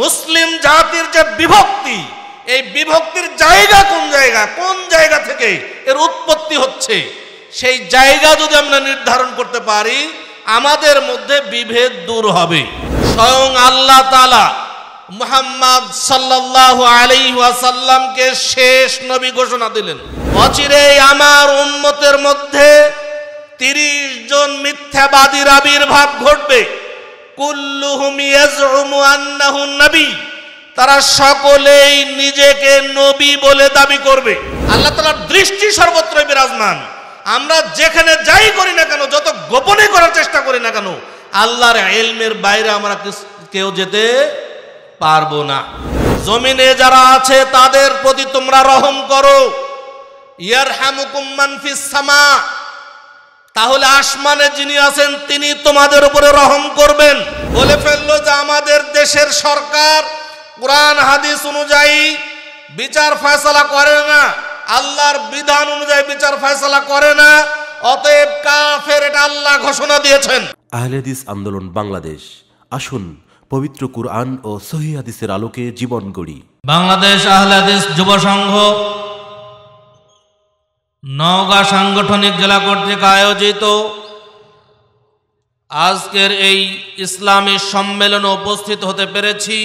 মুসলিম জাতির যে বিভক্তি, এই বিভক্তির জায়গা কোন জায়গা? কোন জায়গা থেকে এর উৎপত্তি হচ্ছে? সেই জায়গা যদি আমরা নির্ধারণ করতে পারি, আমাদের মধ্যে বিভেদ দূর হবে। স্বয়ং আল্লাহ তালা মুহাম্মদ সাল্লাহ আলী ওয়াসাল্লামকে শেষ নবী ঘোষণা দিলেন। অচিরেই আমার উন্মতের মধ্যে তিরিশ জন মিথ্যাবাদীর আবির্ভাব ঘটবে। নবী। তারা সকলেই নিজেকে নবী বলে দাবি করবে। আল্লাহ তাআলার দৃষ্টি সর্বত্র বিরাজমান। আমরা যেখানে যাই করি না কেন, যত গোপনে করার চেষ্টা করি না কেন, আল্লাহর এলমের বাইরে আমরা কেউ যেতে পারব না। জমিনে যারা আছে, তাদের প্রতি তোমরা রহম করো। ইয়ার মান ফিস সামা। তাহলে আসমানে যিনি আছেন তিনি তোমাদের উপরে রহম করবেন। বলে ফেলল যে আমাদের দেশের সরকার কোরআন হাদিস অনুযায়ী বিচার ফয়সালা করে না। আল্লাহর বিধান অনুযায়ী বিচার ফয়সালা করে না। অতএব কাফের এটা আল্লাহ ঘোষণা দিয়েছেন। আহলেদিস আন্দোলন বাংলাদেশ। আসুন পবিত্র কুরআন ও সহি হাদিসের আলোকে জীবন গড়ি। বাংলাদেশ আহলাদিস যুব সংঘ নওগাঁ সাংগঠনিক জেলা কর্তৃক আয়োজিত আজকের এই ইসলামী সম্মেলনে উপস্থিত হতে পেরেছি।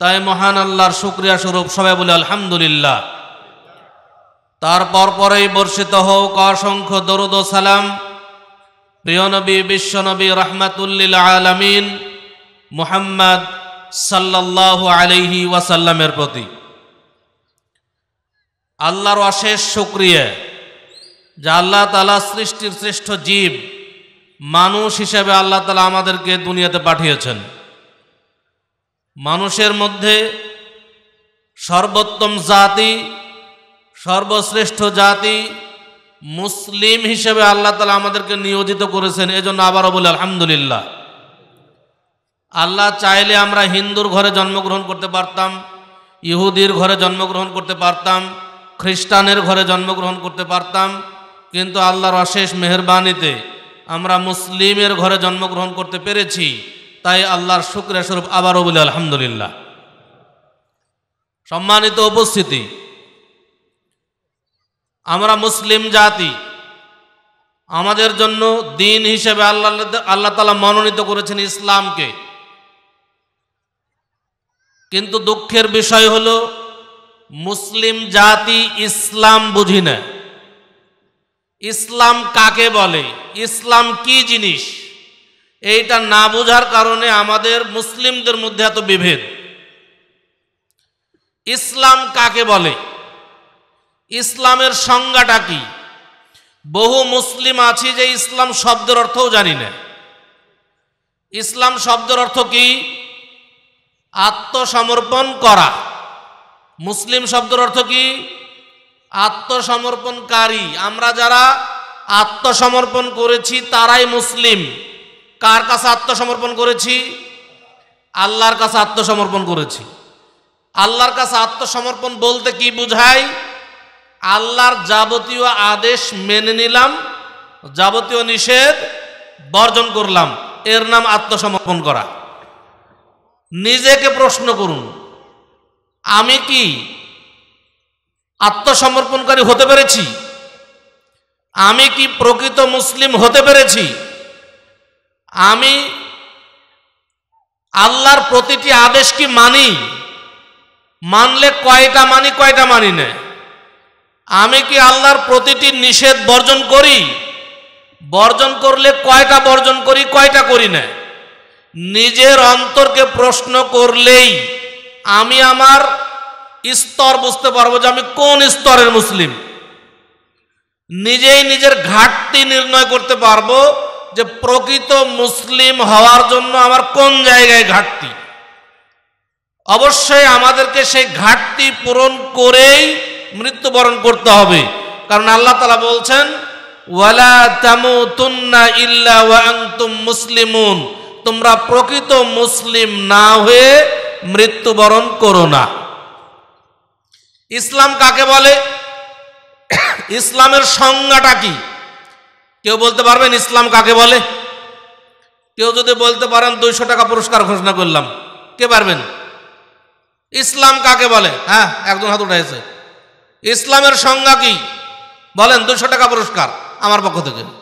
তাই মহান আল্লাহর শুক্রিয়া স্বরূপ সবাই বলে আলহামদুলিল্লাহ। তারপর পরেই বর্ষিত হোক অসংখ্য দরুদ সালাম। প্রিয় নবী বিশ্বনবী রহমাতুল্লিল আলামিন মুহাম্মদ সাল্লাল্লাহু আলাইহি ওয়াসাল্লামের প্রতি। আল্লাহর অশেষ শুক্রিয়া যে আল্লাহ তালা সৃষ্টির শ্রেষ্ঠ জীব, মানুষ হিসেবে আল্লাহ তালা আমাদেরকে দুনিয়াতে পাঠিয়েছেন। মানুষের মধ্যে সর্বোত্তম জাতি, সর্বশ্রেষ্ঠ জাতি মুসলিম হিসেবে আল্লাহ তালা আমাদেরকে নিয়োজিত করেছেন, এজন্য আবারও বলে আলহামদুলিল্লাহ। আল্লাহ চাইলে আমরা হিন্দুর ঘরে জন্মগ্রহণ করতে পারতাম, ইহুদির ঘরে জন্মগ্রহণ করতে পারতাম খ্রিস্টানের ঘরে জন্মগ্রহণ করতে পারতাম, কিন্তু আল্লাহর অশেষ মেহরবানিতে আমরা মুসলিমের ঘরে জন্মগ্রহণ করতে পেরেছি, তাই আল্লাহর শুক্রিয়া স্বরূপ আবারও বলি আলহামদুলিল্লাহ। সম্মানিত উপস্থিতি, আমরা মুসলিম জাতি, আমাদের জন্য দিন হিসেবে আল্লাহ আল্লাহ তালা মনোনীত করেছেন ইসলামকে। কিন্তু দুঃখের বিষয় হলো মুসলিম জাতি ইসলাম বুঝি না। ইসলাম কাকে বলে? ইসলাম কি জিনিস? এইটা না বোঝার কারণে আমাদের মুসলিমদের মধ্যে এত বিভেদ। ইসলাম কাকে বলে? ইসলামের সংজ্ঞাটা কি? বহু মুসলিম আছি যে ইসলাম শব্দের অর্থও জানি না। ইসলাম শব্দের অর্থ কি? আত্মসমর্পণ করা। মুসলিম শব্দের অর্থ কি? আত্মসমর্পণকারী। আমরা যারা আত্মসমর্পণ করেছি, তারাই মুসলিম। কার কাছে আত্মসমর্পণ করেছি? আল্লাহর কাছে আত্মসমর্পণ করেছি। আল্লাহর কাছে আত্মসমর্পণ বলতে কি বুঝায় আল্লাহর যাবতীয় আদেশ মেনে নিলাম, যাবতীয় নিষেধ বর্জন করলাম। এর নাম আত্মসমর্পণ করা। নিজেকে প্রশ্ন করুন আমি কি আত্মসমর্পণকারী হতে পেরেছি? আমি কি প্রকৃত মুসলিম হতে পেরেছি? আমি আল্লাহর প্রতিটি আদেশ কি মানি? মানলে কয়টা মানি কয়টা মানি না? আমি কি আল্লাহর প্রতিটি নিষেধ বর্জন করি? বর্জন করলে কয়টা বর্জন করি, কয়টা করি না? নিজের অন্তরকে প্রশ্ন করলেই আমি আমার স্তর বুঝতে পারব যে আমি কোন স্তরের মুসলিম। নিজেই নিজের ঘাটতি নির্ণয় করতে পারব যে প্রকৃত মুসলিম হওয়ার জন্য আমার কোন জায়গায় ঘাটতি। অবশ্যই আমাদেরকে সেই ঘাটতি পূরণ করেই মৃত্যুবরণ করতে হবে। কারণ আল্লাহ তালা বলছেন, ওয়ালা তামুতুন্না ইল্লা ওয়া আনতুম মুসলিমুন। তোমরা প্রকৃত মুসলিম না হয়ে মৃত্যুবরণ করো না। ইসলাম কাকে বলে? ইসলামের সংজ্ঞাটা কি? কেউ বলতে পারবেন ইসলাম কাকে বলে? কেউ যদি বলতে পারেন দুইশো টাকা পুরস্কার ঘোষণা করলাম, কে পারবেন? ইসলাম কাকে বলে? হ্যাঁ একজন হাত উঠেছে ইসলামের সংজ্ঞা কি? বলেন দুশো টাকা পুরস্কার আমার পক্ষ থেকে।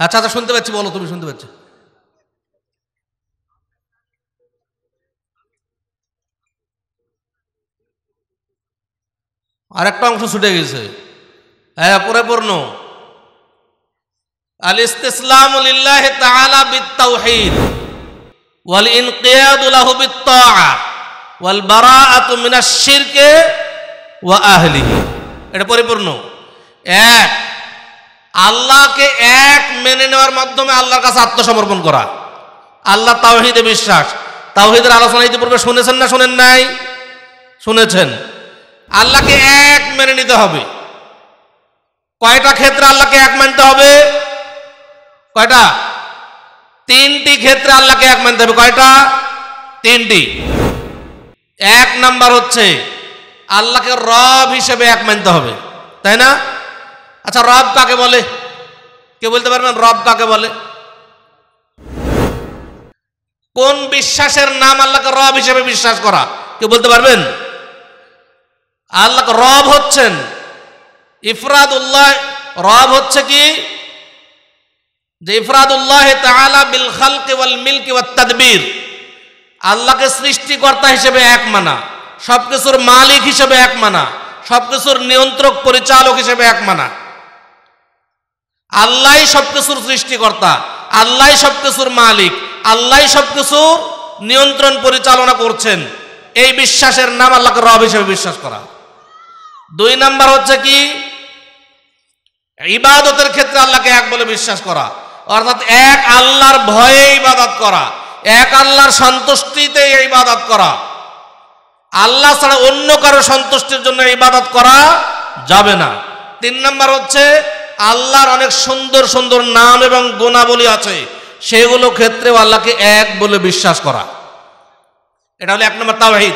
আচ্ছা আচ্ছা শুনতে পাচ্ছি, বলো, তুমি শুনতে পাচ্ছি। আরেকটা অংশ ছুটে গেছে। হ্যাঁ আল ওয়াল বারাআতু মিনাশ শিরকে ওয়া এটা পরিপূর্ণ এক আল্লাহকে এক মেনে নেওয়ার মাধ্যমে আল্লাহর কাছে আত্মসমর্পণ করা। আল্লাহ তাওহিদে বিশ্বাস। তাওহিদের আলোচনা ইতিপূর্বে শুনেছেন না শুনেন নাই? শুনেছেন। আল্লাহকে এক মেনে নিতে হবে। কয়টা ক্ষেত্রে আল্লাহকে এক মানতে হবে? কয়টা? তিনটি ক্ষেত্রে আল্লাহকে এক মানতে হবে। কয়টা? তিনটি। এক নাম্বার হচ্ছে, আল্লাহকে রব হিসেবে এক মানতে হবে। তাই না? আচ্ছা রব কাকে বলে? কে বলতে পারবেন? রব কাকে বলে? কোন বিশ্বাসের নাম আল্লাহকে রব হিসেবে বিশ্বাস করা? কেউ বলতে পারবেন? আল্লাহ রব হচ্ছেন। ইফরাদ উল্লাহ রব হচ্ছে কি? যে ইফরাদুল্লাহ তাআলা বিল খালকি ওয়াল মিলকি ওয়াত তাদবীর। আল্লাহকে সৃষ্টিকর্তা হিসেবে এক মানা। সবকিছুর মালিক হিসেবে এক মানা। সবকিছুর নিয়ন্ত্রক পরিচালক হিসেবে এক মানা। আল্লাহ সবকিছুর সৃষ্টিকর্তা আল্লাহ সবকিছুর মালিক আল্লাহ সবকিছুর নিয়ন্ত্রণ পরিচালনা করছেন। এই বিশ্বাসের নাম আল্লাহকে রব হিসেবে বিশ্বাস করা। দুই নাম্বার হচ্ছে কি? ইবাদতের ক্ষেত্রে আল্লাহকে এক বলে বিশ্বাস করা। অর্থাৎ এক আল্লাহর ভয়ে ইবাদত করা, এক আল্লাহর সন্তুষ্টিতে ইবাদত করা। আল্লাহ ছাড়া অন্য কারও সন্তুষ্টির জন্য ইবাদত করা যাবে না। তিন নাম্বার হচ্ছে আল্লাহর অনেক সুন্দর সুন্দর নাম এবং গুণাবলী আছে, সেগুলো ক্ষেত্রেও আল্লাহকে এক বলে বিশ্বাস করা। এটা হলো এক নম্বর তাওহীদ।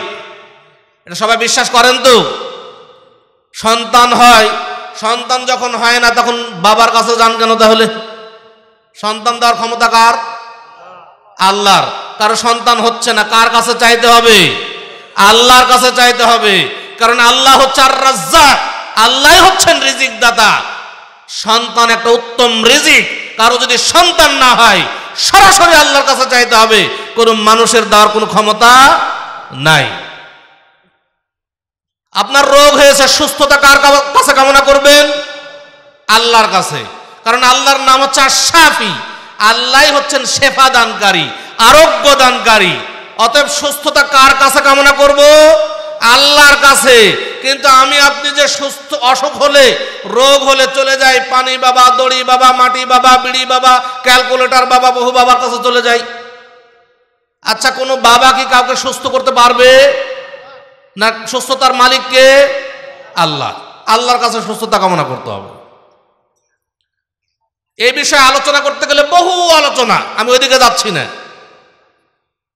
এটা সবাই বিশ্বাস করেন তো? সন্তান হয়, সন্তান যখন হয় না, তখন বাবার কাছে যান কেন তাহলে? সন্তান দেওয়ার ক্ষমতা কার? আল্লাহর। কারও সন্তান হচ্ছে না, কার কাছে চাইতে হবে? আল্লাহর কাছে চাইতে হবে। কারণ আল্লাহ হচ্ছে আর রাজ্জাক আল্লাহ হচ্ছেন রিজিক দাতা সন্তান একটা উত্তম রিজিক। কারও যদি সন্তান না হয়, সরাসরি আল্লাহর কাছে চাইতে হবে, কোনো মানুষের দেওয়ার কোনো ক্ষমতা নাই। আপনার রোগ হয়েছে, সুস্থতা কার কাছে কামনা করবেন? আল্লাহর কাছে। কারণ আল্লাহর নাম হচ্ছে আশাফি আল্লাহ হচ্ছেন শেফা দানকারী, আরোগ্য দানকারী। অতএব সুস্থতা কার কাছে কামনা করব? আল্লাহর কাছে। কিন্তু আমি আপনি যে সুস্থ, অসুখ হলে, রোগ হলে চলে যাই, পানি বাবা, দড়ি বাবা, মাটি বাবা, বিড়ি বাবা, ক্যালকুলেটর বাবা, বহু বাবার কাছে চলে যাই। আচ্ছা কোনো বাবা কি কাউকে সুস্থ করতে পারবে? না, সুস্থতার মালিককে আল্লাহ। আল্লাহর কাছে সুস্থতা কামনা করতে হবে। এই বিষয়ে আলোচনা করতে গেলে বহু আলোচনা, আমি ওইদিকে যাচ্ছি না।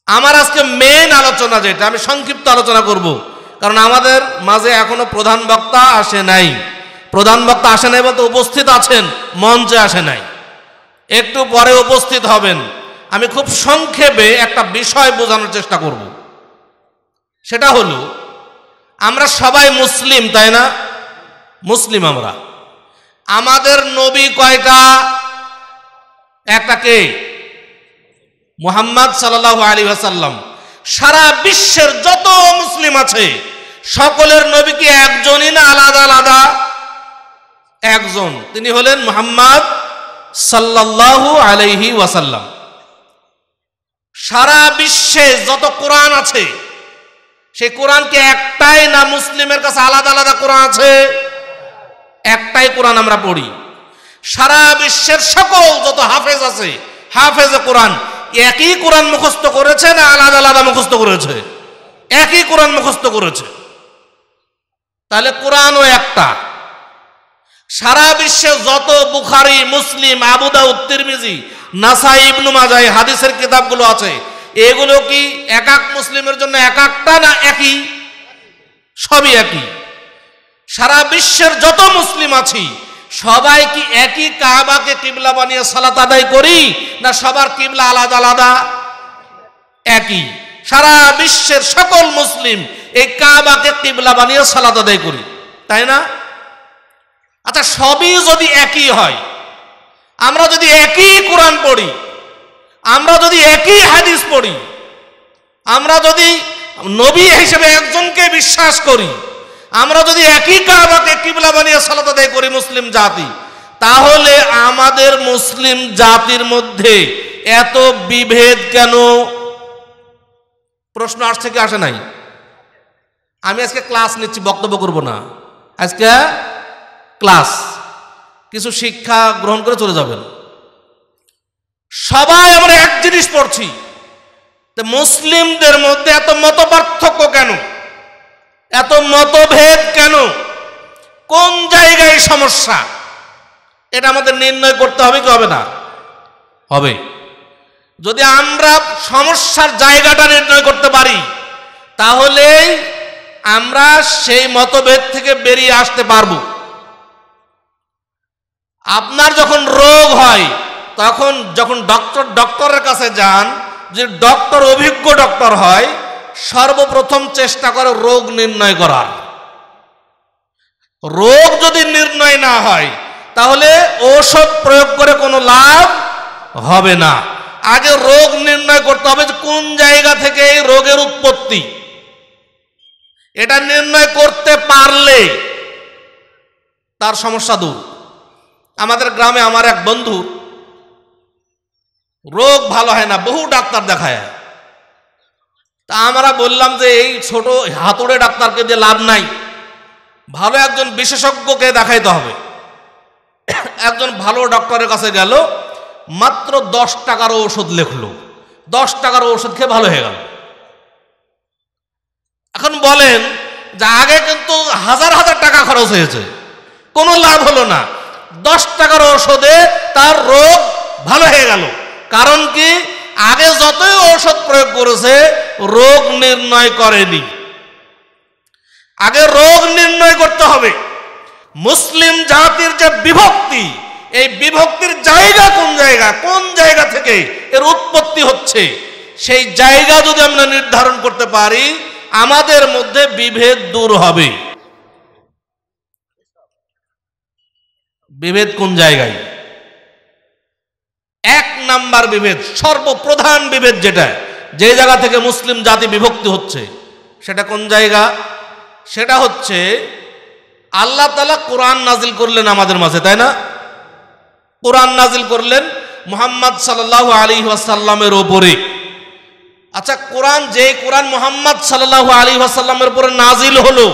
আমার আজকে মেন আলোচনা যেটা, আমি সংক্ষিপ্ত আলোচনা করব। কারণ আমাদের মাঝে এখনও প্রধান বক্তা আসে নাই। প্রধান বক্তা আসে নাই বলতে উপস্থিত আছেন, মঞ্চে আসে নাই। একটু পরে উপস্থিত হবেন। আমি খুব সংক্ষেপে একটা বিষয় বোঝানোর চেষ্টা করব। সেটা হলো, আমরা সবাই মুসলিম, তাই না? মুসলিম আমরা। আমাদের নবী কয়টা? একটা কে? মুহাম্মদ সাল্লাহ আলী সারা বিশ্বের যত মুসলিম আছে সকলের নবী কি একজনই না আলাদা আলাদা, একজন। তিনি হলেন মুহাম্মদ সাল্লাল্লাহু আলাইহি ওয়াসাল্লাম। সারা বিশ্বে যত কোরআন আছে, সেই কোরআনকে একটাই না মুসলিমের কাছে আলাদা আলাদা কোরআন আছে? একটাই কোরআন আমরা পড়ি। সারা বিশ্বের সকল যত হাফেজ আছে, হাফেজে কোরআন, একই কোরআন মুখস্থ করেছে না আলাদা আলাদা মুখস্থ করেছে? একই কোরআন মুখস্থ করেছে। তাহলে কোরআনও একটা। সারা বিশ্বে যত বুখারি, মুসলিম আবুদা উত্তিরমিজি নাসাই, ইবনু মাজাই হাদিসের কিতাবগুলো আছে, এগুলো কি এক এক মুসলিমের জন্য এক একটা না একই? সবই একই। সারা বিশ্বের যত মুসলিম আছি, সবাই কি একই কাবাকে কিবলা বানিয়ে সালাত আদায় করি না সবার কিবলা আলাদা আলাদা? একই। সারা বিশ্বের সকল মুসলিম এই কাবাকে কিবলা বানিয়ে সালাত আদায় করি, তাই না? আচ্ছা সবই যদি একই হয়, আমরা যদি একই কোরআন পড়ি, আমরা যদি একই হাদিস পড়ি, আমরা যদি নবী হিসেবে একজনকে বিশ্বাস করি, আমরা যদি একই কাবাকে কিবলা বানিয়ে সালাত আদায় করি মুসলিম জাতি, তাহলে আমাদের মুসলিম জাতির মধ্যে এত বিভেদ কেন? প্রশ্ন আসছে কি, আসে নাই? আমি আজকে ক্লাস নিচ্ছি, বক্তব্য করব না। আজকে ক্লাস কিছু শিক্ষা গ্রহণ করে চলে যাবেন। সবাই আমরা এক জিনিস পড়ছি মুসলিমদের মধ্যে এত মত পার্থক্য কেন? এত মতভেদ কেন? কোন জায়গায় সমস্যা? এটা আমাদের নির্ণয় করতে হবে কি হবে না? হবে। যদি আমরা সমস্যার জায়গাটা নির্ণয় করতে পারি তাহলে আমরা সেই মতভেদ থেকে বেরিয়ে আসতে পারব। আপনার যখন রোগ হয়, তখন যখন ডক্টর ডক্টরের কাছে যান যে ডক্টর অভিজ্ঞ ডক্টর হয়, সর্বপ্রথম চেষ্টা করে রোগ নির্ণয় করার। রোগ যদি নির্ণয় না হয়, তাহলে ঔষধ প্রয়োগ করে কোনো লাভ হবে না। আগে রোগ নির্ণয় করতে হবে যে কোন জায়গা থেকে এই রোগের উৎপত্তি। এটা নির্ণয় করতে পারলে তার সমস্যা দূর। আমাদের গ্রামে আমার এক বন্ধু, রোগ ভালো হয় না, বহু ডাক্তার দেখায়। তা আমরা বললাম যে এই ছোট হাতুড়ে ডাক্তারকে দিয়ে লাভ নাই, ভালো একজন বিশেষজ্ঞকে দেখাইতে হবে। একজন ভালো ডক্টরের কাছে গেল, মাত্র দশ টাকার ওষুধ লেখলো। দশ টাকার ওষুধ খেয়ে ভালো হয়ে গেল। এখন বলেন যে আগে কিন্তু হাজার হাজার টাকা খরচ হয়েছে। কোনো লাভ হলো না। দশ টাকার ঔষধে তার রোগ ভালো হয়ে গেল। কারণ কি? আগে যতই ঔষধ প্রয়োগ করেছে, রোগ নির্ণয় করেনি। আগে রোগ নির্ণয় করতে হবে। মুসলিম জাতির যে বিভক্তি, এই বিভক্তির জায়গা কোন জায়গা? কোন জায়গা থেকে এর উৎপত্তি হচ্ছে? সেই জায়গা যদি আমরা নির্ধারণ করতে পারি আমাদের মধ্যে বিভেদ দূর হবে। বিভেদ কোন জায়গায়? এক নাম্বার বিভেদ, সর্বপ্রধান বিভেদ যেটা, যে জায়গা থেকে মুসলিম জাতি বিভক্তি হচ্ছে, সেটা কোন জায়গা? সেটা হচ্ছে, আল্লাহ তালা কোরআন নাজিল করলেন আমাদের মাঝে, তাই না? কোরআন নাজিল করলেন মুহাম্মদ সাল্লাহ আলী ওয়াসাল্লামের ওপরে। আচ্ছা কোরআন যে কোরআন মোহাম্মদ সাল্লাহ আলী ওয়াসাল্লামের উপরে নাজিল হলো,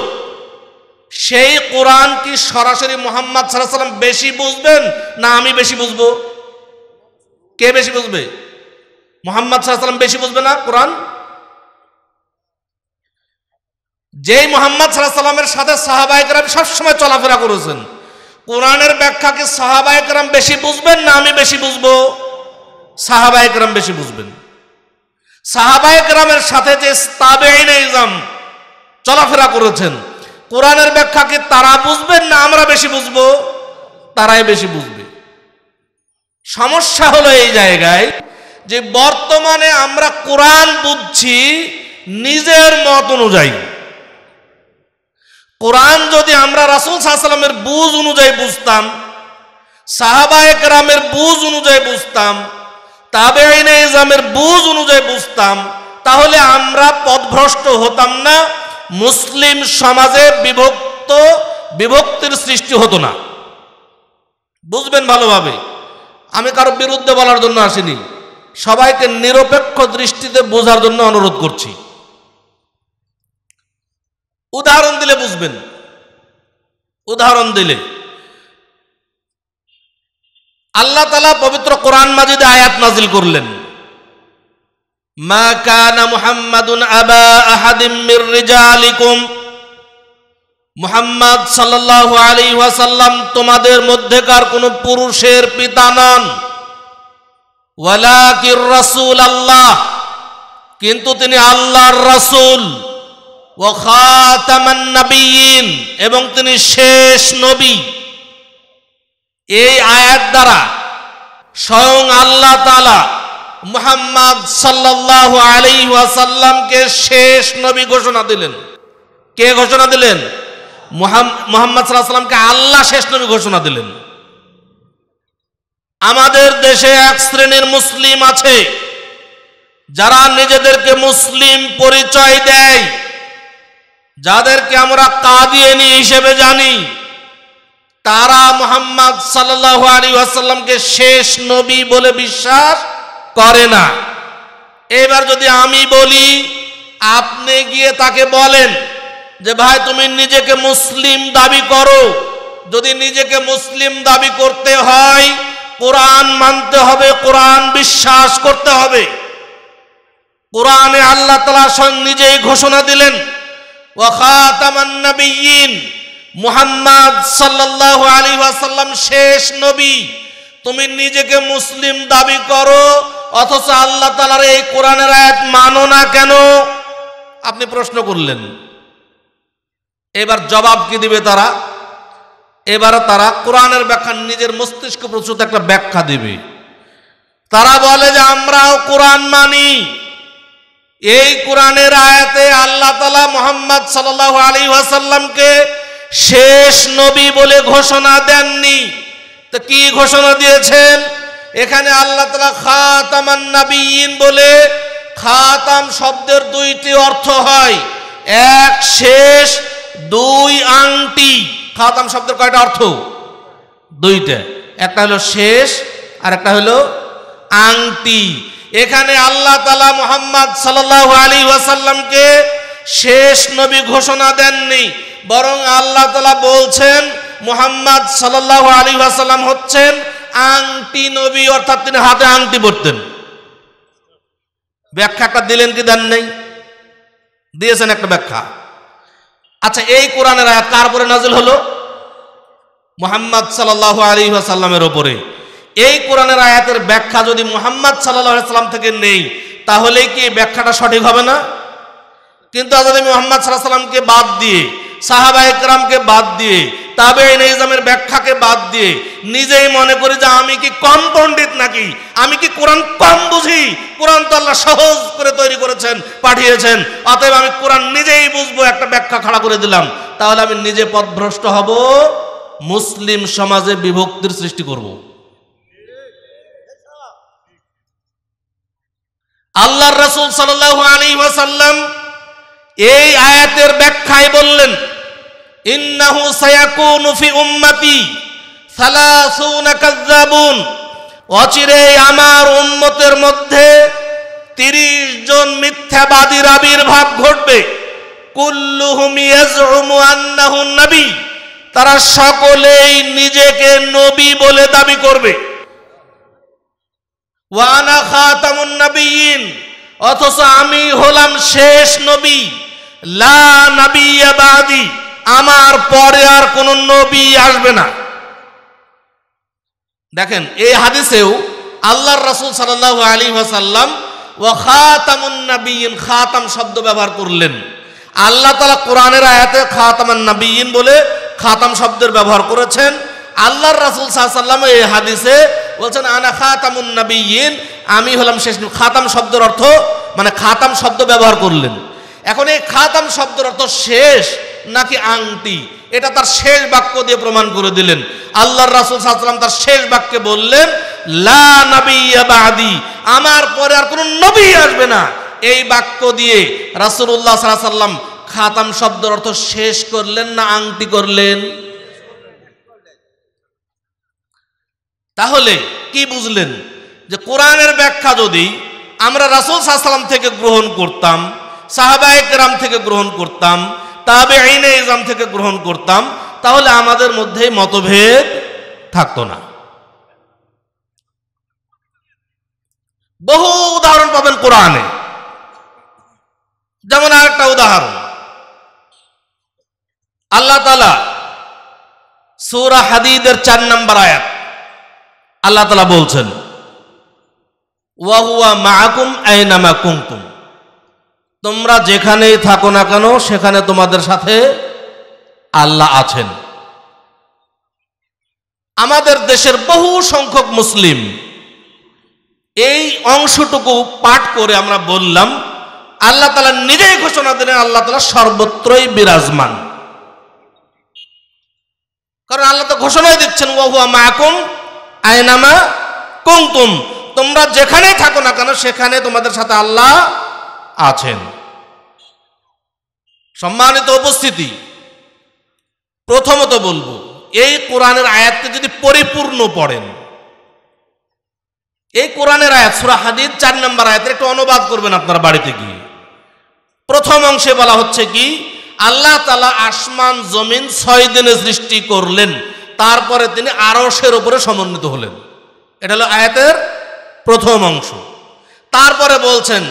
সেই কোরআন কি সরাসরি মোহাম্মদ সাল্লাহ সাল্লাম বেশি বুঝবেন না আমি বেশি বুঝব? কে বেশি বুঝবে? মোহাম্মদ সাল্লাহ সাল্লাম বেশি বুঝবে না কোরআন? যেই মোহাম্মদ সাল্লাহ সাল্লামের সাথে সাহাবাহিকরাম সবসময় চলাফেরা করেছেন, কোরআনের ব্যাখ্যা কি সাহাবাহিকরাম বেশি বুঝবেন না আমি বেশি বুঝব? সাহাবাহিকরাম বেশি বুঝবেন। সাহাবাহিকরামের সাথে যে ইজাম চলাফেরা করেছেন, কোরআনের ব্যাখ্যা কি তারা বুঝবেন না আমরা বেশি বুঝব? তারাই বেশি বুঝবে। সমস্যা হলো এই জায়গায় যে বর্তমানে আমরা কোরআন বুঝছি নিজের মত অনুযায়ী। কোরআন যদি আমরা রাসুল সাহসালামের বুঝ অনুযায়ী বুঝতাম সাহাবায়ক রামের বুঝ অনুযায়ী বুঝতাম তাবে আইনে ইজামের বুঝ অনুযায়ী বুঝতাম, তাহলে আমরা পদভ্রষ্ট হতাম না, মুসলিম সমাজে বিভক্ত, বিভক্তির সৃষ্টি হতো না। বুঝবেন ভালোভাবে। আমি কারও বিরুদ্ধে বলার জন্য আসিনি। সবাইকে নিরপেক্ষ দৃষ্টিতে বোঝার জন্য অনুরোধ করছি। উদাহরণ দিলে বুঝবেন। উদাহরণ দিলে। আল্লাহ তালা পবিত্র কোরআন মাজিদে আয়াত নাজিল করলেন। মা কানা মুহাম্মাদুন আবা সাল্লাল্লাহু ওয়াসাল্লাম তোমাদের মধ্যেকার কোন পুরুষের পিতা নন। ওয়ালাকির আল্লাহ। কিন্তু তিনি আল্লাহর রাসূল। ও নবীন এবং তিনি শেষ নবী। এই আয়াত দ্বারা স্বয়ং আল্লাহ তালা মুহাম্মদ সাল্লাল্লাহু আলী ওয়াসাল্লামকে শেষ নবী ঘোষণা দিলেন। কে ঘোষণা দিলেন? মুহাম- মুহাম্মদ সাল্লাল্লাহু আল্লাহ শেষ নবী ঘোষণা দিলেন। আমাদের দেশে এক শ্রেণির মুসলিম আছে, যারা নিজেদেরকে মুসলিম পরিচয় দেয়। যাদেরকে আমরা কাদিয়ানি হিসেবে জানি। তারা মোহাম্মদ সাল্লাল্লাহু আলী আসাল্লামকে শেষ নবী বলে বিশ্বাস করে না। এবার যদি আমি বলি, আপনি গিয়ে তাকে বলেন যে, ভাই, তুমি নিজেকে মুসলিম দাবি করো। যদি নিজেকে মুসলিম দাবি করতে হয়, কোরআন মানতে হবে, কোরআন বিশ্বাস করতে হবে। কোরআনে আল্লাহ তালা নিজেই ঘোষণা দিলেন ওয়াখাতামান নবিয়্যিন। মুহাম্মদ সাল্লাল্লাহু আলাইহি ওয়াসাল্লাম শেষ নবী। তুমি নিজেকে মুসলিম দাবি করো, অথচ আল্লাহ তাআলার এই কোরআনের আয়াত মানো না কেন? আপনি প্রশ্ন করলেন। এবার জবাব কি দিবে তারা? এবার তারা কোরআনের ব্যাখ্যা, নিজের মস্তিষ্ক প্রচুর একটা ব্যাখ্যা দিবে। তারা বলে যে, আমরাও কোরআন মানি। এই কোরআনের আয়াতে আল্লাহ তালা মোহাম্মদ সাল্লাহ আলী ওয়াসাল্লামকে শেষ নবী বলে ঘোষণা দেননি। তো কি ঘোষণা দিয়েছেন? এখানে আল্লাহ তালা খাতামান বলে খাতাম শব্দের দুইটি অর্থ হয়। এক শেষ, দুই আংটি। খাতাম শব্দের কয়টা অর্থ? দুইটা। একটা হলো শেষ আর একটা হলো আংটি। এখানে আল্লাহ তালা মোহাম্মদ সাল্লাহ আলী ওয়াসাল্লামকে শেষ নবী ঘোষণা দেননি। বরং আল্লাহ তালা বলছেন, মোহাম্মদ সাল্লাহ আলী ওয়াসাল্লাম হচ্ছেন আংটি নবী, অর্থাৎ তিনি হাতে আংটি পরতেন। ব্যাখ্যাটা দিলেন কি দেন নেই? দিয়েছেন একটা ব্যাখ্যা। আচ্ছা এই কোরআনের আয়াত কার উপরে নাজিল হলো? মোহাম্মদ সাল্লাহ আলী সাল্লামের ওপরে এই কোরআনের আয়াতের ব্যাখ্যা যদি মোহাম্মদ সাল্লাহ সাল্লাম থেকে নেই, তাহলে কি ব্যাখ্যাটা সঠিক হবে না? কিন্তু আজ যদি মোহাম্মদ সাল্লাহ সাল্লামকে বাদ দিয়ে সাহাবা একরামকে বাদ দিয়ে তাবে ইসলামের ব্যাখ্যাকে বাদ দিয়ে, নিজেই মনে করি যে আমি কি কম পণ্ডিত নাকি? আমি কি কোরআন কম বুঝি? কোরআন তো আল্লাহ সহজ করে তৈরি করেছেন, পাঠিয়েছেন। অতএব আমি কোরআন নিজেই বুঝব, একটা ব্যাখ্যা খাড়া করে দিলাম। তাহলে আমি নিজে পথভ্রষ্ট হব, মুসলিম সমাজে বিভক্তির সৃষ্টি করব। আল্লাহর রাসূল সাল্লাল্লাহু আলাইহি ওয়াসাল্লাম এই আয়াতের ব্যাখ্যায় বললেন, ইন্নাহু সায়াকুনু ফি উম্মতি সালাসুনা কাযযাবুন। অচিরে আমার উম্মতের মধ্যে তিরিশ জন মিথ্যাবাদীর আবির্ভাব ঘটবে। কুল্লুহুম ইয়াজউমু আন্নাহু নবী। তারা সকলেই নিজেকে নবী বলে দাবি করবে। ওয়ানা খাতামুন নবিয়িন অথচ আমি হলাম শেষ নবী। লা আমার পরে আর কোন নবী আসবে না। দেখেন, এই হাদিসেও আল্লাহর রাসূল সাল্লাল্লাহু আলী ওয়াসাল্লাম, ওয়া খাতামুন নবিয়িন খাতাম শব্দ ব্যবহার করলেন। আল্লাহ তাআলা কোরআনের আয়াতে খাতামান বলে খাতাম শব্দের ব্যবহার করেছেন। আল্লাহর রাসূল সাল্লাল্লাহু এই হাদিসে বলছেন, আনা খাতামুন আমি হলাম শেষ। খাতাম শব্দের অর্থ মানে খাতাম শব্দ ব্যবহার করলেন। এখন এই খাতাম শব্দের অর্থ শেষ নাকি আংটি? এটা তার শেষ বাক্য দিয়ে প্রমাণ করে দিলেন। আল্লাহর রাসূল সাল্লাল্লাহু তার শেষ বাক্যে বললেন, লা আমার পরে আর কোনো নবী আসবে না। এই বাক্য দিয়ে রাসূলুল্লাহ সাল্লাল্লাহু আলাইহি খাতাম শব্দের অর্থ শেষ করলেন না আংটি করলেন? তাহলে কি বুঝলেন যে কোরআনের ব্যাখ্যা যদি আমরা রাসূল সাল্লাম থেকে গ্রহণ করতাম সাহাবা থেকে গ্রহণ করতাম তাবে আইনে ইসলাম থেকে গ্রহণ করতাম, তাহলে আমাদের মধ্যে মতভেদ থাকতো না। বহু উদাহরণ পাবেন কোরআনে। যেমন আরেকটা উদাহরণ। আল্লাহ তালা সূরা হাদিদের চার নম্বর আয়াত, আল্লাহ তালা বলছেন ওয়াহুয়া মাকুম আইনামা কুমতুম তোমরা যেখানেই থাকো না কেন, সেখানে তোমাদের সাথে আল্লাহ আছেন। আমাদের দেশের বহু সংখ্যক মুসলিম এই অংশটুকু পাঠ করে আমরা বললাম, আল্লাহ তালা নিজেই ঘোষণা দিলেন, আল্লাহ তালা সর্বত্রই বিরাজমান। কারণ আল্লাহ তো ঘোষণাই দিচ্ছেন ওহুয়া মাকুম আয়নামা কুমতুম তোমরা যেখানেই থাকো না কেন, সেখানে তোমাদের সাথে আল্লাহ আছেন। সম্মানিত উপস্থিতি, প্রথমত বলব, এই কোরআনের আয়াতকে যদি পরিপূর্ণ পড়েন, এই কোরআনের আয়াত, সুরা হাদিদ চার নম্বর আয়াতের একটু অনুবাদ করবেন আপনার বাড়িতে গিয়ে। প্রথম অংশে বলা হচ্ছে কি, আল্লাহ তালা আসমান, জমিন ছয় দিনে সৃষ্টি করলেন, তারপরে তিনি আরসের উপরে সমন্বিত হলেন। এটা হলো আয়াতের প্রথম অংশ। তারপরে বলছেন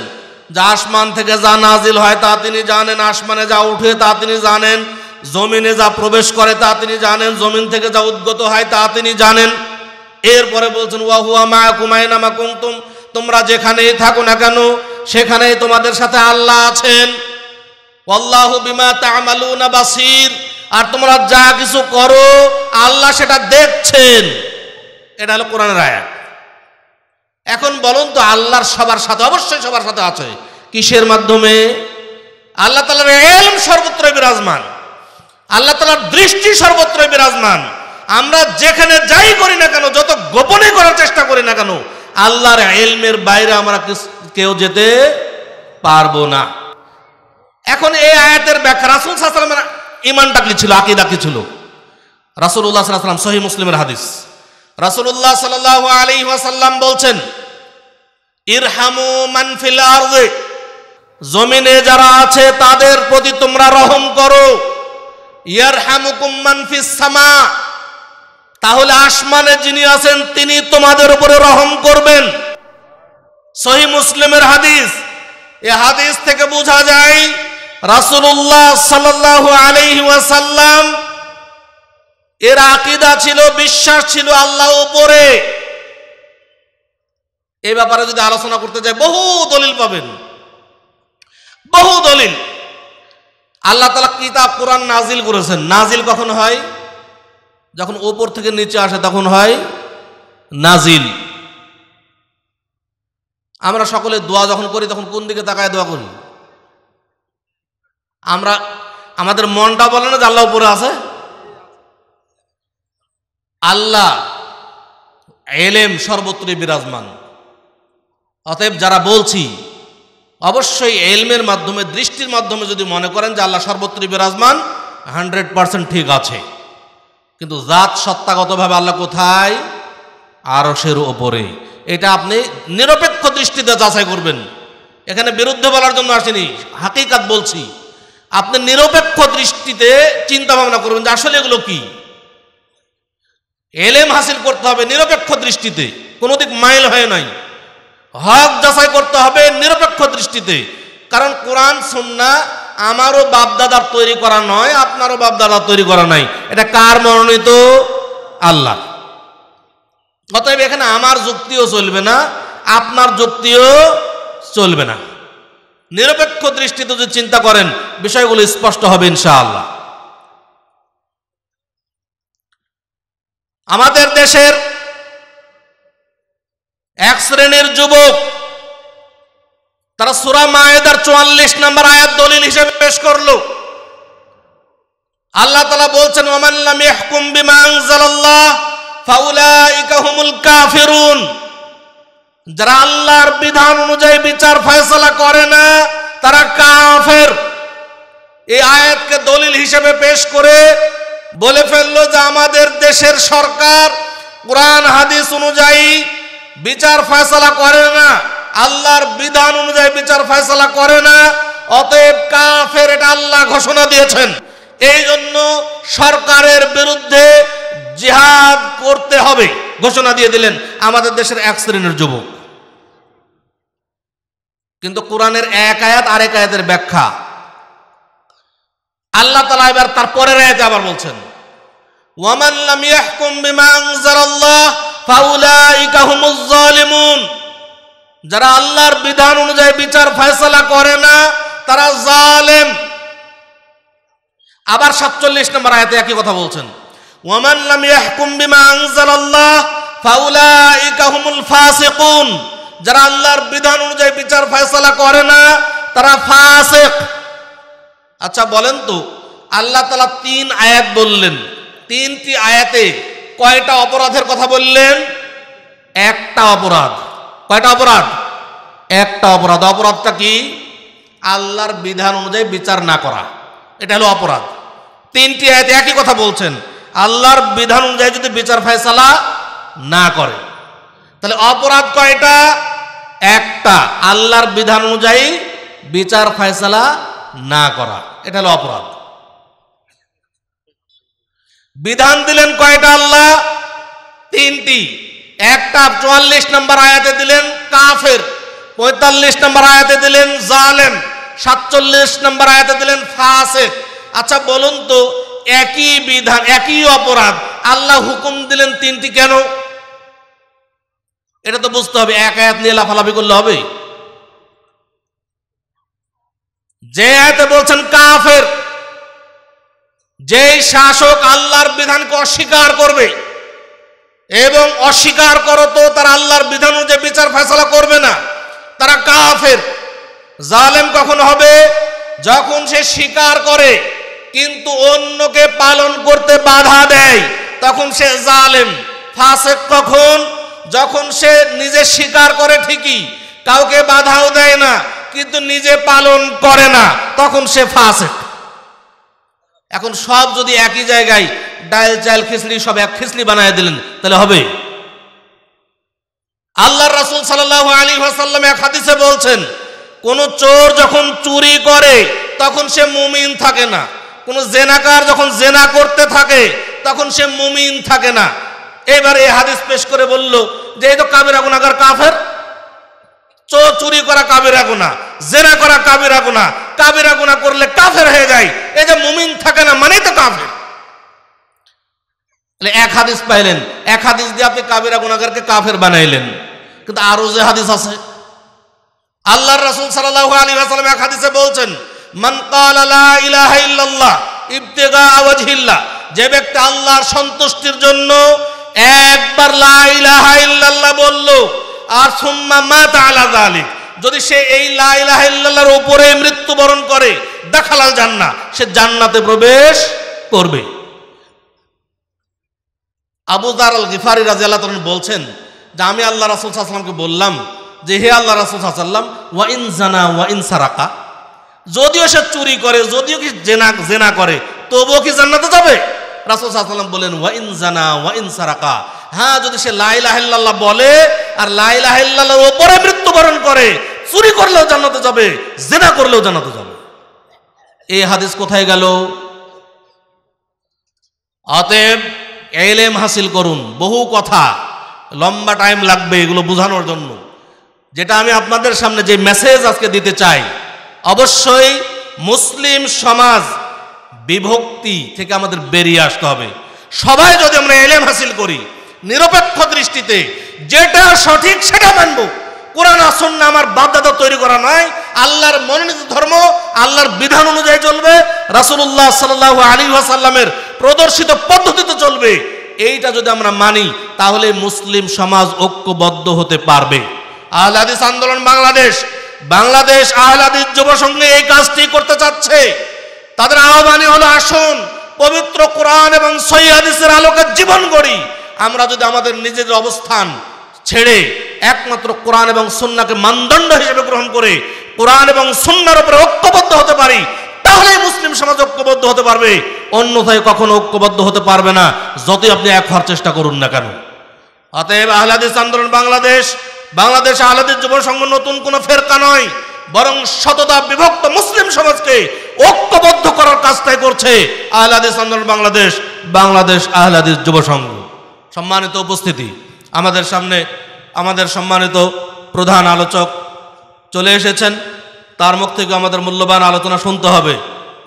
যা আসমান থেকে যা নাজিল হয় তা তিনি জানেন, আসমানে যা উঠে তা তিনি জানেন, জমিনে যা প্রবেশ করে তা তিনি জানেন, জমিন থেকে যা উদ্গত হয় তা তিনি জানেন। এরপরে বলছেন, ওয়াহুয়া মা কুমাইনা মা কুমতুম তোমরা যেখানেই থাকো না কেন, সেখানেই তোমাদের সাথে আল্লাহ আছেন। আল্লাহ বিমা তামালুনা বাসির। আর তোমরা যা কিছু করো, আল্লাহ সেটা দেখছেন। এটা হলো কোরআনের আয়াত। এখন বলুন তো, আল্লাহর সবার সাথে, অবশ্যই সবার সাথে আছে। কিসের মাধ্যমে? আল্লাহ তালার এলম সর্বত্র বিরাজমান। আল্লাহ তালার দৃষ্টি সর্বত্র বিরাজমান। আমরা যেখানে যাই করি না কেন, যত গোপনে করার চেষ্টা করি না কেন, আল্লাহর এলমের বাইরে আমরা কেউ যেতে পারব না। এখন এই আয়াতের ব্যাখ্যা, রাসুল সাল্লামের ইমানটা কি ছিল, আকিদা কি ছিল? রাসুল্লাহ সাল্লাম সহি মুসলিমের হাদিস। রাসুল্লাহ সাল্লাহ আলী ওয়াসাল্লাম বলছেন, ইরহামু মানফিল জমিনে যারা আছে তাদের প্রতি তোমরা রহম করো। সামা, তাহলে আসমানে যিনি আছেন তিনি তোমাদের উপরে রহম করবেন। সহি মুসলিমের হাদিস, এ হাদিস থেকে বোঝা যায় রাসুল্লাহ সাল্লাল্লাহু আলাইহি ওয়াসাল্লাম এর আকিদা ছিল, বিশ্বাস ছিল আল্লাহ উপরে। এই ব্যাপারে যদি আলোচনা করতে যাই, বহু দলিল পাবেন। বহু দলিল। আল্লাহ তালা কিতাব, কোরআন নাজিল করেছেন। নাজিল কখন হয়? যখন ওপর থেকে নিচে আসে, তখন হয় নাজিল আমরা সকলে দোয়া যখন করি, তখন কোন দিকে তাকায় দোয়া করি? আমরা, আমাদের মনটা বলে না যে আল্লাহ উপরে আছে? আল্লাহ এলেম সর্বত্রই বিরাজমান। অতএব যারা বলছি, অবশ্যই এলমের মাধ্যমে, দৃষ্টির মাধ্যমে যদি মনে করেন যে আল্লাহ সর্বত্রই বিরাজমান, হান্ড্রেড পার্সেন্ট ঠিক আছে। কিন্তু জাত সত্তাগতভাবে আল্লাহ কোথায়? আরসের ওপরে। এটা আপনি নিরপেক্ষ দৃষ্টিতে যাচাই করবেন। এখানে বিরুদ্ধে বলার জন্য আসেনি, হাকিকাত বলছি। আপনি নিরপেক্ষ দৃষ্টিতে চিন্তা ভাবনা করবেন যে আসলে এগুলো কি? এলেম হাসিল করতে হবে নিরপেক্ষ দৃষ্টিতে কোনো দিক মাইল হয় নাই। হক যাচাই করতে হবে নিরপেক্ষ দৃষ্টিতে, কারণ কোরআন, সুন্না আমারও বাপদাদার তৈরি করা নয়, আপনারও বাপদাদার তৈরি করা নাই। এটা কার মনোনীত? আল্লাহ। অতএব এখানে আমার যুক্তিও চলবে না, আপনার যুক্তিও চলবে না। নিরপেক্ষ দৃষ্টিতে যদি চিন্তা করেন, বিষয়গুলো স্পষ্ট হবে ইনশাআল্লাহ। আমাদের দেশের এক শ্রেণির যুবক, তারা সুরা মায়েদার চুয়াল্লিশ নম্বর আয়াত দলিল হিসেবে পেশ করল। আল্লাহ তালা বলছেন ওমাল্লাম ইয়াহকুম বিমা আনজালাল্লাহ, ফাউলাইকা হুমুল কাফিরুন। যারা আল্লাহর বিধান অনুযায়ী বিচার ফয়সালা করে না, তারা কাফের। এই আয়াতকে দলিল হিসেবে পেশ করে বলে ফেলল যে আমাদের দেশের সরকার কোরআন, হাদিস অনুযায়ী বিচার ফয়সলা করে না, আল্লাহর বিধান অনুযায়ী বিচার ফয়সালা করে না, অতএব কাফের এটা আল্লাহ ঘোষণা দিয়েছেন। এই জন্য সরকারের বিরুদ্ধে জিহাদ করতে হবে, ঘোষণা দিয়ে দিলেন আমাদের দেশের এক শ্রেণির যুবক। কিন্তু কোরআনের এক আয়াত আরেক আয়াতের ব্যাখ্যা। আল্লাহ তালা এবার তার পরের আয়াতে আবার বলছেন, ওয়ামান লাম ইয়াহকুম বিমা আনজালাল্লাহ ফাউলাইকা হুমুজ জালিমুন যারা আল্লাহর বিধান অনুযায়ী বিচার ফয়সালা করে না, তারা জালেম। আবার সাতচল্লিশ নম্বর আয়াতে একই কথা বলছেন, ওয়ামান লাম ইয়াহকুম বিমা আনজালাল্লাহ ফাউলাইকা হুমুল ফাসিকুন। যারা আল্লাহর বিধান অনুযায়ী বিচার ফয়সালা করে না, তারা ফাসিক। আচ্ছা বলেন তো, আল্লাহ তালা তিন আয়াত বললেন। তিনটি আয়াতে কয়টা অপরাধের কথা বললেন? একটা অপরাধ। কয়টা অপরাধ? একটা অপরাধ। অপরাধটা কি? আল্লাহর বিধান অনুযায়ী বিচার না করা। এটা হলো অপরাধ। তিনটি আয়াতে একই কথা বলছেন। আল্লাহর বিধান অনুযায়ী যদি বিচার ফয়সালা না করে, তাহলে অপরাধ কয়টা? একটা। আল্লাহর বিধান অনুযায়ী বিচার ফয়সালা না করা। এটা হলো অপরাধ। বিধান দিলেন কয়টা আল্লাহ? তিনটি। একটা চুয়াল্লিশ নম্বর আয়াতে দিলেন কাফের, পঁয়তাল্লিশ নম্বর আয়াতে দিলেন জালেম, সাতচল্লিশ নম্বর আয়াতে দিলেন ফাসেক। আচ্ছা বলুন তো, একই বিধান, একই অপরাধ, আল্লাহ হুকুম দিলেন তিনটি কেন? এটা তো বুঝতে হবে, এক আয়াত নিয়ে লাফালাফি করলে হবে। যে আয়াতে বলছেন কাফের, যেই শাসক আল্লাহর বিধানকে অস্বীকার করবে এবং অস্বীকার করো তো তারা আল্লাহর বিধান অনুযায়ী বিচার ফেসলা করবে না, তারা কাফের। জালেম কখন হবে? যখন সে স্বীকার করে, কিন্তু অন্যকে পালন করতে বাধা দেয়, তখন সে জালেম। ফাসেক কখন? যখন সে নিজে স্বীকার করে ঠিকই, কাউকে বাধাও দেয় না কিন্তু নিজে পালন করে না, তখন সে ফাঁসে এখন সব যদি একই জায়গায় ডাল, চাল, খিচড়ি, সব এক খিচড়ি বানায় দিলেন, তাহলে হবে? আল্লাহ রাসুল সাল্লাহ আলী ওয়াসাল্লাম এক হাদিসে বলছেন, কোন চোর যখন চুরি করে, তখন সে মুমিন থাকে না। কোন জেনাকার যখন জেনা করতে থাকে, তখন সে মুমিন থাকে না। এবার এই হাদিস পেশ করে বলল যে, এই তো কাবেরা গুনাগার কাফের চোর করা কাবেরা গুনা জেনা করা কাবেরা গুনা কাবেরা গুনা করলে কাফের হয়ে যায়। এই যে মুমিন থাকে না, মানেই তো কাফের। এক হাদিস পাইলেন, এক হাদিস দিয়ে আপনি কাবেরা গুনাগারকে কাফের বানাইলেন। কিন্তু আরও যে হাদিস আছে। আল্লাহর রাসূল সাল্লাল্লাহু আলাইহি ওয়াসাল্লাম এক হাদিসে বলছেন, মান ক্বালা লা ইলাহা ইল্লাল্লাহ, ইবতিগা ওয়াজহিল্লাহ। যে ব্যক্তি আল্লাহর সন্তুষ্টির জন্য একবার লা ইলাহা ইল্লাল্লাহ বলল আর সুম্মা মাতা আলা যালিক। যদি সে এই লা ইলাহা ইল্লাল্লাহর উপরে মৃত্যুবরণ করে, দেখালাল জান্নাহ, সে জান্নাতে প্রবেশ করবে। আবু আল গিফারি রাজি আল্লাহ বলছেন যে, আমি আল্লাহ রাসুল সাল্লামকে বললাম যে, হে আল্লাহ রাসুল সাল্লাম ওয়াইন জানা ওয়াইন সারাকা। যদিও সে চুরি করে, যদিও কি জেনা জেনা করে, তবুও কি জান্নাতে যাবে? রাসুল সাল্লাম বলেন ওয়াইন জানা ওয়াইন সারাকা। হ্যাঁ যদি সে লাইলাহিল্লাহ বলে, আর লাইলাহিল্লাহর ওপরে মৃত্যুবরণ করে, চুরি করলেও জানাতে যাবে, জেনা করলেও জানাতে যাবে। এই হাদিস কোথায় গেল? অতএব এলেম হাসিল করুন, বহু কথা, লম্বা টাইম লাগবে এগুলো বোঝানোর জন্য। যেটা আমি আপনাদের সামনে যে মেসেজ আজকে দিতে চাই, অবশ্যই মুসলিম সমাজ বিভক্তি থেকে আমাদের বেরিয়ে আসতে হবে। সবাই যদি আমরা এলেম হাসিল করি নিরপেক্ষ দৃষ্টিতে যেটা সঠিক সেটা মানব। কোরআন আসন্না আমার বাপদাদা তৈরি করা নয়। আল্লাহর মনোনীত ধর্ম, আল্লাহর বিধান অনুযায়ী চলবে। রাসূলুল্লাহ সাল্লাল্লাহু আলী ওয়াসাল্লামের প্রদর্শিত পদ্ধতিতে চলবে। এইটা যদি আমরা মানি, তাহলে মুসলিম সমাজ ঐক্যবদ্ধ হতে পারবে। আহলাদিস আন্দোলন বাংলাদেশ বাংলাদেশ আহলাদিস যুব সংঘে এই কাজটি করতে চাচ্ছে। তাদের আহ্বানই হলো, আসুন, পবিত্র কোরআন এবং সৈয়াদিসের আলোকে জীবন গড়ি। আমরা যদি আমাদের নিজেদের অবস্থান ছেড়ে একমাত্র কোরআন এবং সুন্নাকে মানদণ্ড হিসেবে গ্রহণ করে কোরআন এবং সুন্নার উপরে ঐক্যবদ্ধ হতে পারি তাহলে মুসলিম সমাজ ঐক্যবদ্ধ হতে পারবে। অন্যথায় কখনো ঐক্যবদ্ধ হতে পারবে না, যতই আপনি এক হওয়ার চেষ্টা করুন না কেন। অতএব আহলাদিস আন্দোলন বাংলাদেশ বাংলাদেশ আহলাদিস যুব সংঘ নতুন কোনো ফেরকা নয়, বরং শততা বিভক্ত মুসলিম সমাজকে ঐক্যবদ্ধ করার কাজটাই করছে আহলাদিস আন্দোলন বাংলাদেশ বাংলাদেশ আহলাদিস যুব সংঘ। সম্মানিত উপস্থিতি। আমাদের সামনে আমাদের সম্মানিত প্রধান আলোচক চলে এসেছেন। তার মুখ থেকে আমাদের মূল্যবান আলোচনা শুনতে হবে।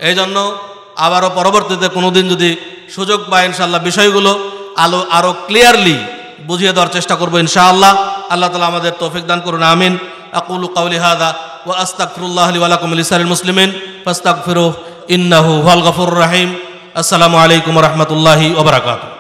এই জন্য আবারও পরবর্তীতে কোনোদিন যদি সুযোগ পায় ইনশাল্লাহ বিষয়গুলো আলো আরও ক্লিয়ারলি বুঝিয়ে দেওয়ার চেষ্টা করব ইনশাআল্লাহ। আল্লাহ তালা আমাদের তৌফিক দান করুন, আমিন। আকুলু কাউলি হাদা ও আস্তাকফিরুল্লাহ আলী ওয়ালাকুম লিসারিল মুসলিমিন। ফাস্তাকফিরু ইন্নাহু হুয়াল গফুর রাহিম। আসসালামু আলাইকুম রহমতুল্লাহি ওবরাকাতু